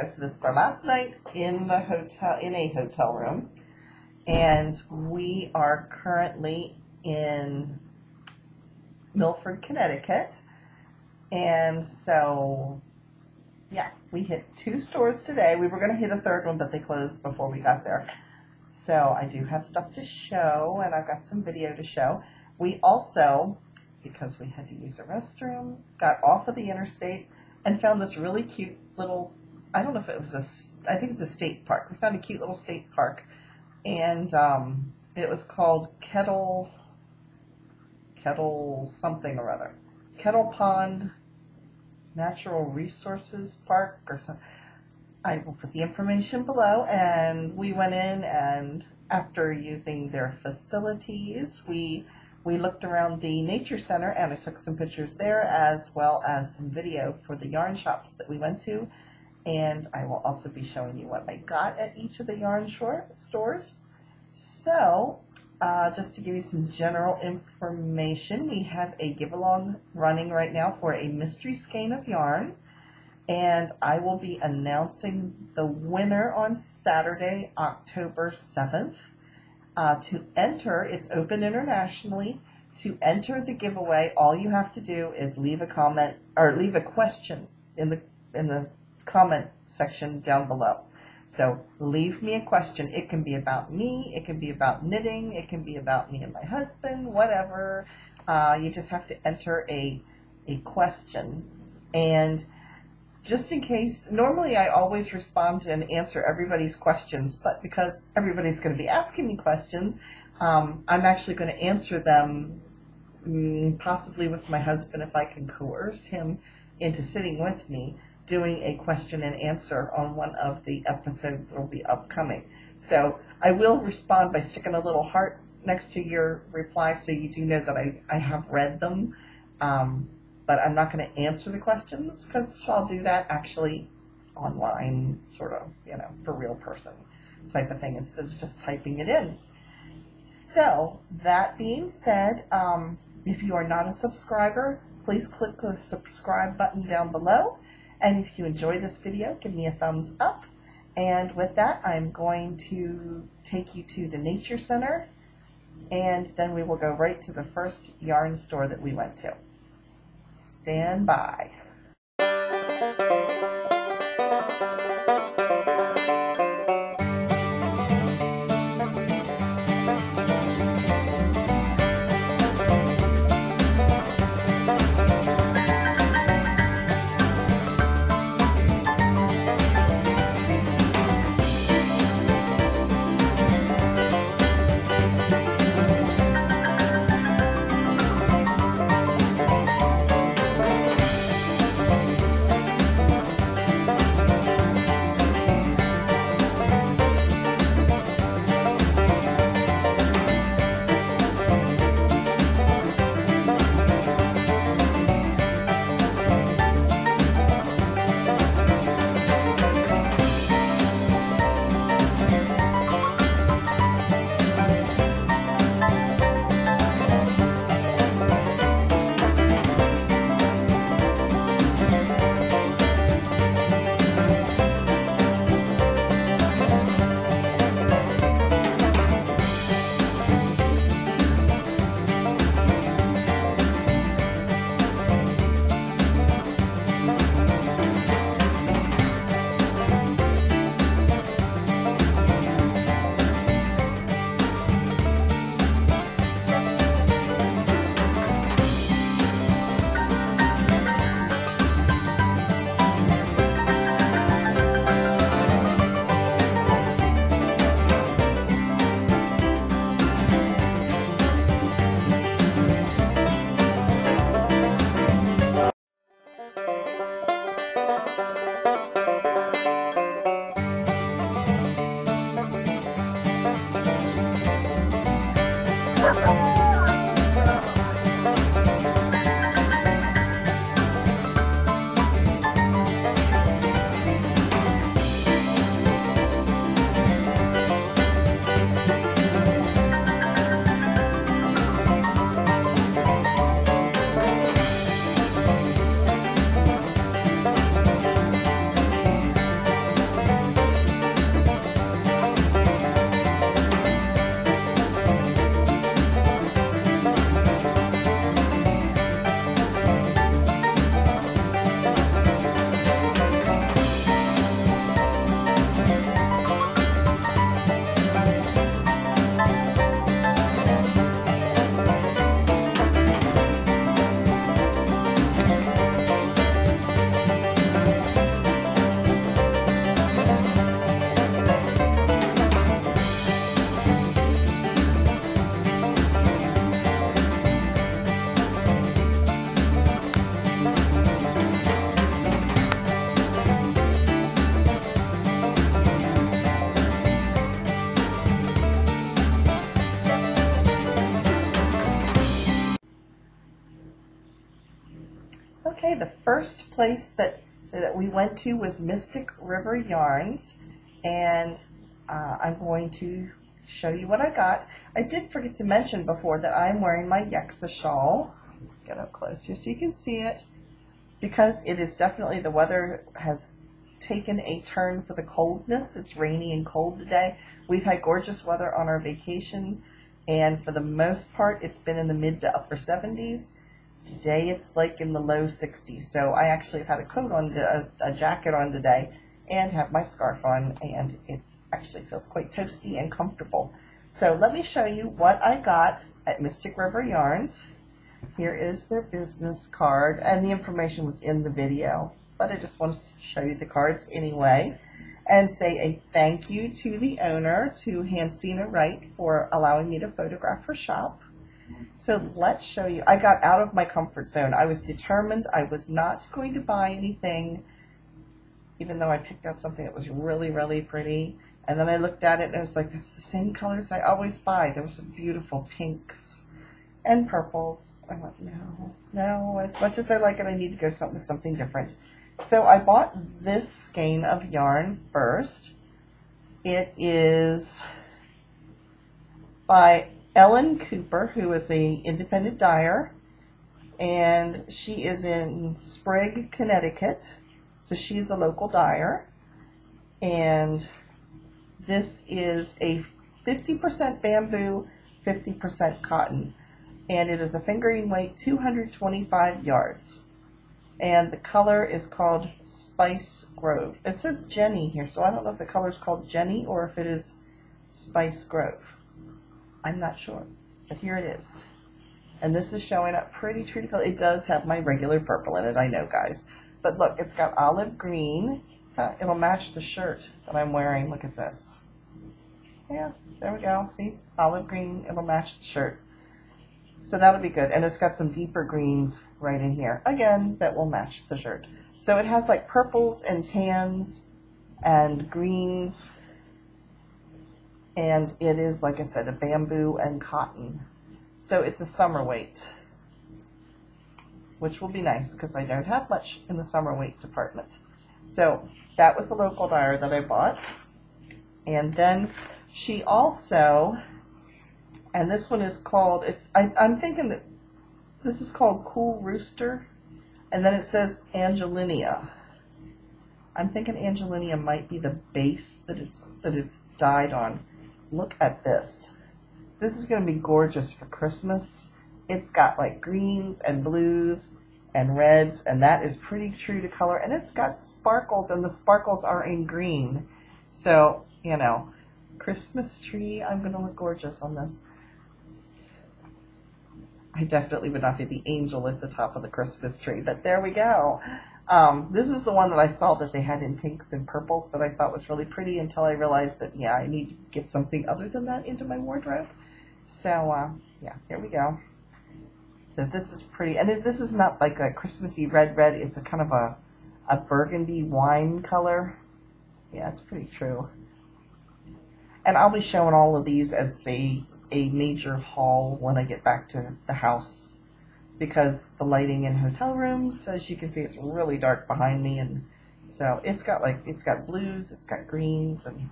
So this is our last night in the hotel, in a hotel room. And we are currently in Milford, Connecticut. And so, yeah, we hit two stores today. We were going to hit a third one, but they closed before we got there. So I do have stuff to show, and I've got some video to show. We also, because we had to use a restroom, got off of the interstate and found this really cute little, I don't know if it was a, I think it's a state park. We found a cute little state park, and um, it was called Kettle, Kettle something or other. Kettle Pond Natural Resources Park or something. I will put the information below. And we went in and after using their facilities, we we looked around the nature center and I took some pictures there as well as some video for the yarn shops that we went to. And I will also be showing you what I got at each of the yarn stores. So, uh, just to give you some general information, we have a give along running right now for a mystery skein of yarn and I will be announcing the winner on Saturday, October 7th. Uh, to enter, it's open internationally. To enter the giveaway, all you have to do is leave a comment or leave a question in the in the comment section down below. So leave me a question. It can be about me. It can be about knitting. It can be about me and my husband. Whatever. Uh, you just have to enter a a question and just in case, normally I always respond and answer everybody's questions, but because everybody's going to be asking me questions, um, I'm actually going to answer them mm, possibly with my husband if I can coerce him into sitting with me doing a question and answer on one of the episodes that will be upcoming. So I will respond by sticking a little heart next to your reply so you do know that I, I have read them. Um, but I'm not going to answer the questions because I'll do that actually online, sort of, you know, for real person type of thing instead of just typing it in. So, that being said, um, if you are not a subscriber, please click the subscribe button down below. And if you enjoy this video, give me a thumbs up. And with that, I'm going to take you to the Nature Center, and then we will go right to the first yarn store that we went to. Stand by. First place that that we went to was Mystic River Yarns, and uh, I'm going to show you what I got. I did forget to mention before that I'm wearing my Yexa shawl. Get up close here so you can see it. Because it is definitely, the weather has taken a turn for the coldness. It's rainy and cold today. We've had gorgeous weather on our vacation, and for the most part, it's been in the mid to upper 70s. Today it's like in the low 60s, so I actually have had a coat on, a, a jacket on today, and have my scarf on, and it actually feels quite toasty and comfortable. So let me show you what I got at Mystic River Yarns. Here is their business card, and the information was in the video, but I just wanted to show you the cards anyway, and say a thank you to the owner, to Hansina Wright, for allowing me to photograph her shop. So let's show you. I got out of my comfort zone. I was determined I was not going to buy anything, even though I picked out something that was really, really pretty. And then I looked at it and I was like, it's the same colors I always buy. There were some beautiful pinks and purples. I went, no, no, as much as I like it, I need to go something, something different. So I bought this skein of yarn first. It is by Ellen Cooper, who is a independent dyer, and she is in Sprague, Connecticut. So she's a local dyer. And this is a 50% bamboo, 50% cotton. And it is a fingering weight 225 yards. And the color is called Spice Grove. It says Jenny here, so I don't know if the color is called Jenny or if it is Spice Grove. I'm not sure, but here it is. And this is showing up pretty true to color. It does have my regular purple in it, I know, guys. But look, it's got olive green. Uh, it'll match the shirt that I'm wearing. Look at this. Yeah, there we go. See? Olive green. It'll match the shirt. So that'll be good. And it's got some deeper greens right in here. Again, that will match the shirt. So it has like purples and tans and greens and it is, like I said, a bamboo and cotton. So it's a summer weight, which will be nice because I don't have much in the summer weight department. So that was the local dyer that I bought. And then she also, and this one is called, it's I, I'm thinking that this is called Cool Rooster. And then it says Angelinia. I'm thinking Angelinia might be the base that it's that it's dyed on look at this. This is going to be gorgeous for Christmas. It's got like greens and blues and reds, and that is pretty true to color. And it's got sparkles, and the sparkles are in green. So, you know, Christmas tree, I'm going to look gorgeous on this. I definitely would not be the angel at the top of the Christmas tree, but there we go. Um, this is the one that I saw that they had in pinks and purples that I thought was really pretty until I realized that, yeah, I need to get something other than that into my wardrobe. So, uh, yeah, here we go. So this is pretty, and this is not like a Christmassy red red, it's a kind of a, a burgundy wine color. Yeah, it's pretty true. And I'll be showing all of these as a, a major haul when I get back to the house because the lighting in hotel rooms, as you can see, it's really dark behind me, and so it's got like it's got blues, it's got greens, and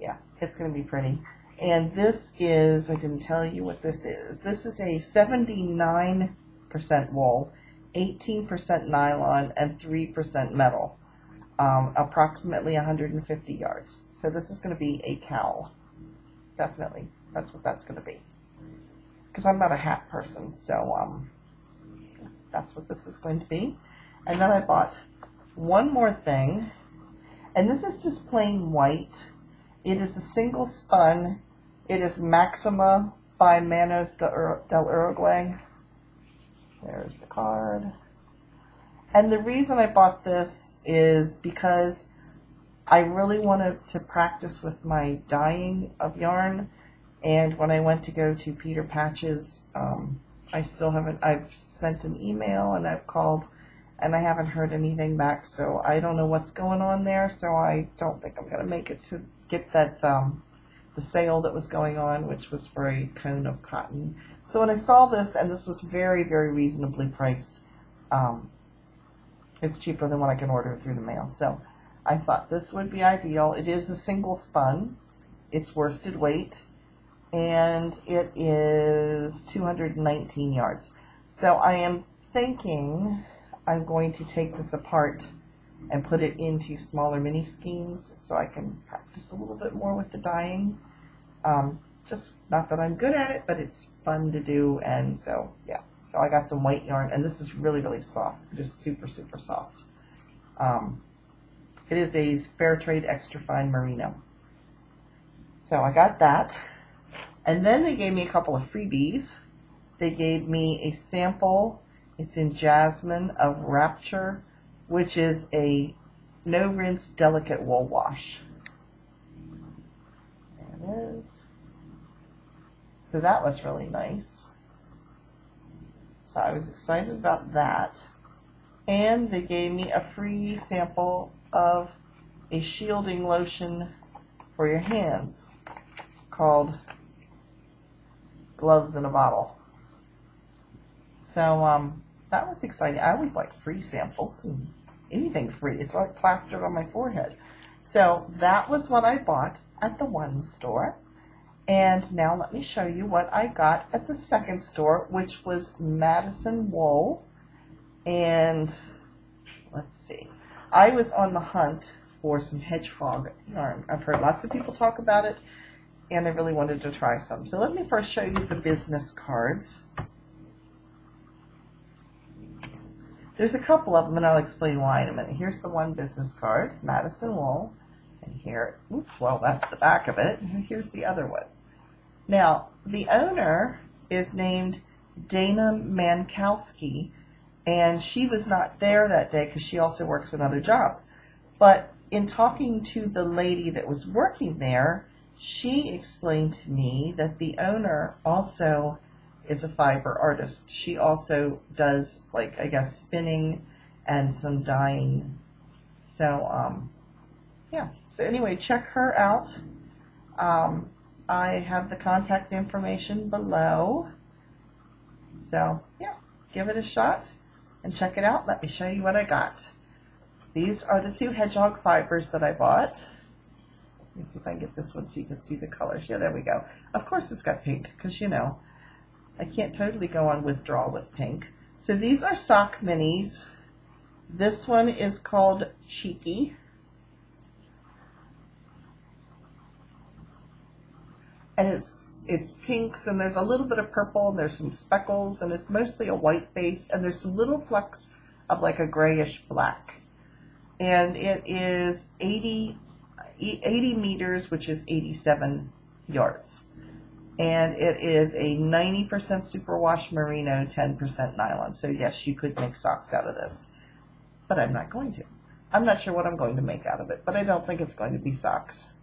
yeah, it's gonna be pretty. And this is I didn't tell you what this is. This is a 79% wool, 18% nylon, and 3% metal. Um, approximately 150 yards. So this is going to be a cowl. Definitely. That's what that's going to be. Because I'm not a hat person, so um, that's what this is going to be. And then I bought one more thing, and this is just plain white. It is a single spun. It is Maxima by Manos del Uruguay. There's the card. And the reason I bought this is because I really wanted to practice with my dyeing of yarn. And when I went to go to Peter Patch's um, I still haven't, I've sent an email and I've called and I haven't heard anything back. So I don't know what's going on there. So I don't think I'm going to make it to get that, um, the sale that was going on, which was for a cone of cotton. So when I saw this, and this was very, very reasonably priced, um, It's cheaper than what I can order through the mail. So I thought this would be ideal. It is a single spun. It's worsted weight and it is 219 yards. So I am thinking I'm going to take this apart and put it into smaller mini skeins so I can practice a little bit more with the dyeing. Um, just not that I'm good at it, but it's fun to do. And so, yeah. So I got some white yarn and this is really, really soft. Just super, super soft. Um, it is a fair trade extra fine merino. So I got that. And then they gave me a couple of freebies. They gave me a sample. It's in Jasmine of Rapture, which is a no rinse delicate wool wash. There it is. So that was really nice. So I was excited about that. And they gave me a free sample of a shielding lotion for your hands called gloves in a bottle. So um, that was exciting. I always like free samples and anything free. It's like plastered on my forehead. So that was what I bought at the one store. And now let me show you what I got at the second store, which was Madison Wool. And let's see. I was on the hunt for some hedgehog yarn. I've heard lots of people talk about it and I really wanted to try some. So let me first show you the business cards. There's a couple of them, and I'll explain why in a minute. Here's the one business card, Madison Wool. And here, oops, well, that's the back of it. Here's the other one. Now, the owner is named Dana Mankowski, and she was not there that day because she also works another job. But in talking to the lady that was working there, she explained to me that the owner also is a fiber artist. She also does like I guess spinning and some dyeing. So um, yeah. So anyway, check her out. Um, I have the contact information below. So yeah, give it a shot and check it out. Let me show you what I got. These are the two hedgehog fibers that I bought. Let me see if I can get this one so you can see the colors. Yeah, there we go. Of course it's got pink, because you know, I can't totally go on withdrawal with pink. So these are sock minis. This one is called Cheeky. And it's it's pinks and there's a little bit of purple and there's some speckles and it's mostly a white base and there's some little flecks of like a grayish black. And it is 80 80 meters, which is 87 yards. And it is a 90% superwash merino, 10% nylon. So yes, you could make socks out of this, but I'm not going to. I'm not sure what I'm going to make out of it, but I don't think it's going to be socks.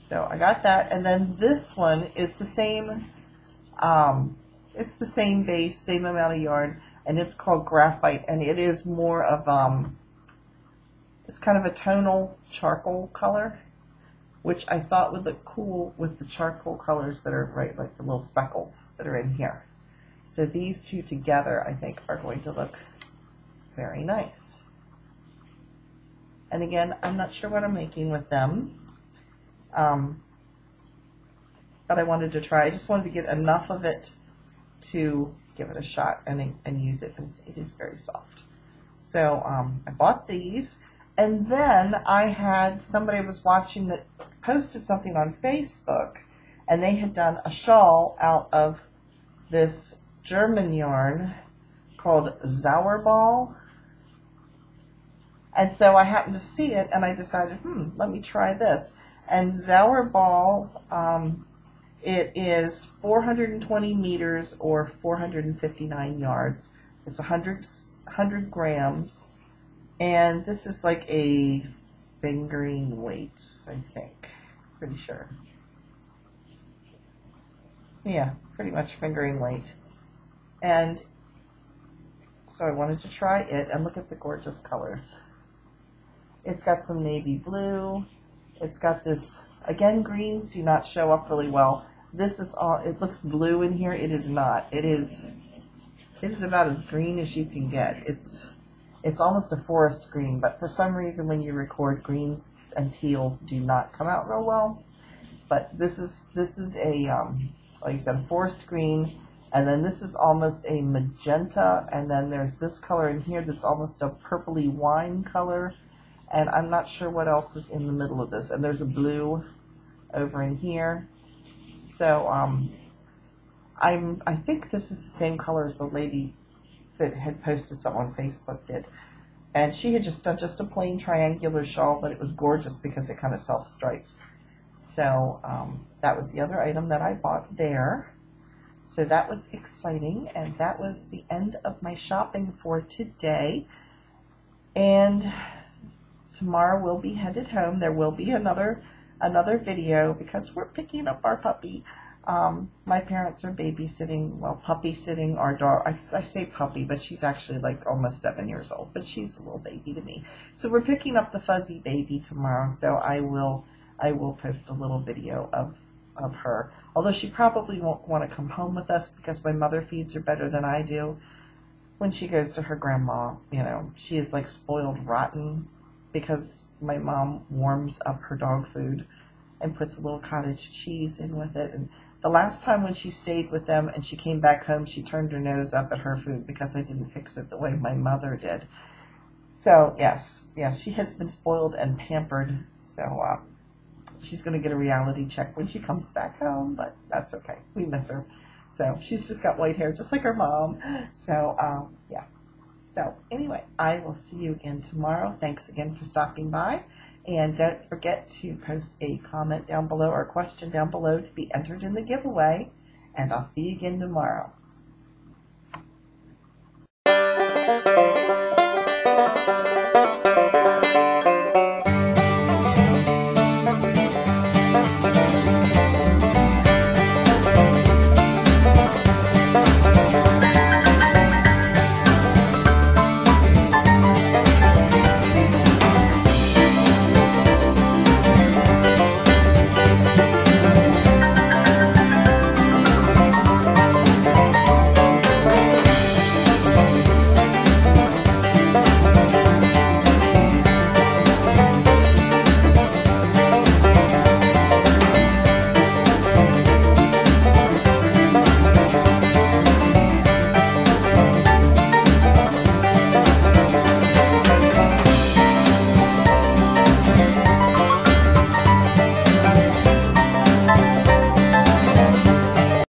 So I got that, and then this one is the same, um, it's the same base, same amount of yarn, and it's called graphite, and it is more of, um, it's kind of a tonal charcoal color, which I thought would look cool with the charcoal colors that are right, like the little speckles that are in here. So these two together, I think, are going to look very nice. And again, I'm not sure what I'm making with them. Um, but I wanted to try. I just wanted to get enough of it to give it a shot and, and use it. And it is very soft. So um, I bought these. And then I had somebody was watching that posted something on Facebook, and they had done a shawl out of this German yarn called Zauberball. And so I happened to see it, and I decided, hmm, let me try this. And Zauberball, um, it is 420 meters or 459 yards. It's 100, 100 grams and this is like a fingering weight, I think. Pretty sure. Yeah, pretty much fingering weight. And so I wanted to try it and look at the gorgeous colors. It's got some navy blue. It's got this, again, greens do not show up really well. This is all, it looks blue in here. It is not. It is It is about as green as you can get. It's it's almost a forest green, but for some reason when you record greens and teals do not come out real well. But this is this is a um, like I said, forest green, and then this is almost a magenta, and then there's this color in here that's almost a purpley wine color, and I'm not sure what else is in the middle of this. And there's a blue over in here. So um, I'm I think this is the same color as the lady that had posted something on Facebook did. And she had just done just a plain triangular shawl, but it was gorgeous because it kind of self stripes. So um, that was the other item that I bought there. So that was exciting, and that was the end of my shopping for today. And tomorrow we'll be headed home. There will be another another video because we're picking up our puppy. Um, my parents are babysitting, well, puppy sitting our dog. I, I say puppy, but she's actually like almost seven years old, but she's a little baby to me. So we're picking up the fuzzy baby tomorrow. So I will, I will post a little video of, of her. Although she probably won't want to come home with us because my mother feeds her better than I do. When she goes to her grandma, you know, she is like spoiled rotten because my mom warms up her dog food and puts a little cottage cheese in with it and the last time when she stayed with them and she came back home, she turned her nose up at her food because I didn't fix it the way my mother did. So, yes, yes, she has been spoiled and pampered. So, uh, she's going to get a reality check when she comes back home, but that's okay. We miss her. So, she's just got white hair just like her mom. So, um, yeah. So, anyway, I will see you again tomorrow. Thanks again for stopping by. And don't forget to post a comment down below or a question down below to be entered in the giveaway. And I'll see you again tomorrow.